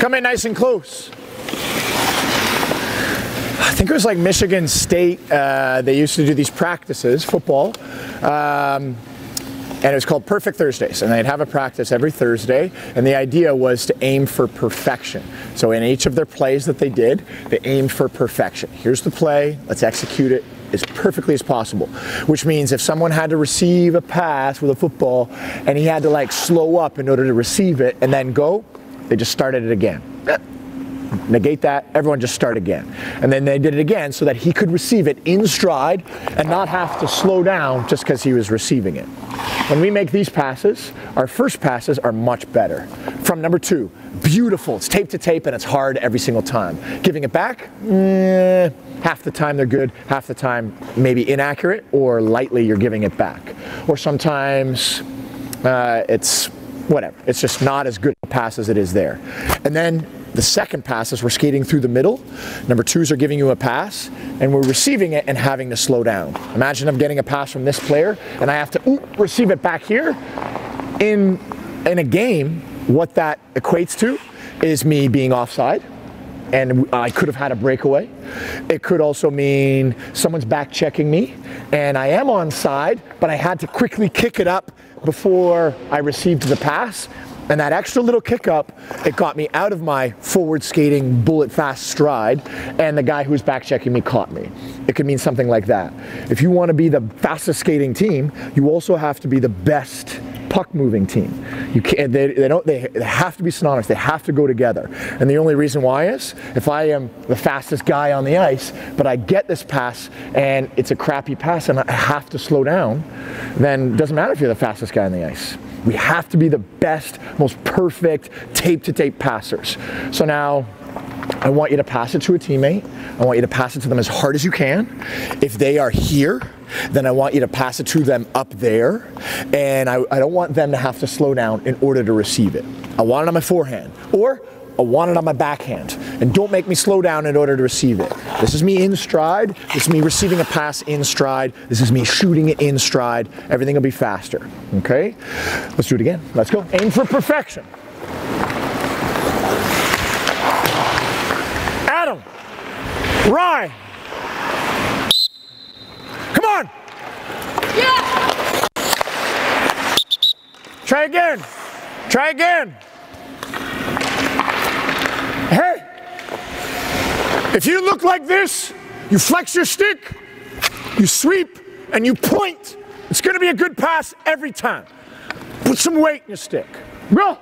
Come in nice and close. I think it was like Michigan State. Uh, they used to do these practices, football. Um, and it was called Perfect Thursdays. And they'd have a practice every Thursday, and the idea was to aim for perfection. So in each of their plays that they did, they aimed for perfection. Here's the play, let's execute it as perfectly as possible. Which means if someone had to receive a pass with a football and he had to like slow up in order to receive it and then go, they just started it again negate that, everyone just start again. And then they did it again so that he could receive it in stride and not have to slow down just because he was receiving it. When we make these passes, our first passes are much better. From number two, beautiful. It's tape to tape and it's hard every single time. Giving it back, eh, half the time they're good, half the time maybe inaccurate or lightly you're giving it back. Or sometimes uh, it's whatever. It's just not as good a pass as it is there. And then the second passes, we're skating through the middle. Number twos are giving you a pass, and we're receiving it and having to slow down. Imagine I'm getting a pass from this player, and I have to ooh, receive it back here. In, in a game, what that equates to is me being offside and I could have had a breakaway. It could also mean someone's back checking me and I am on side, but I had to quickly kick it up before I received the pass and that extra little kick up, it got me out of my forward skating bullet fast stride, and the guy who was back checking me caught me. It could mean something like that. If you want to be the fastest skating team, you also have to be the best puck moving team. You can't, they, they don't, they, have to be synonymous. They have to go together. And the only reason why is if I am the fastest guy on the ice, but I get this pass and it's a crappy pass and I have to slow down, then it doesn't matter if you're the fastest guy on the ice. We have to be the best, most perfect tape to tape passers. So now I want you to pass it to a teammate. I want you to pass it to them as hard as you can. If they are here, then I want you to pass it to them up there. And I, I don't want them to have to slow down in order to receive it. I want it on my forehand. Or I want it on my backhand. And don't make me slow down in order to receive it. This is me in stride. This is me receiving a pass in stride. This is me shooting it in stride. Everything will be faster. Okay? Let's do it again. Let's go. Aim for perfection. Adam. Rye. Come on. Yeah. Try again. Try again. If you look like this, you flex your stick, you sweep, and you point. It's going to be a good pass every time. Put some weight in your stick. Go.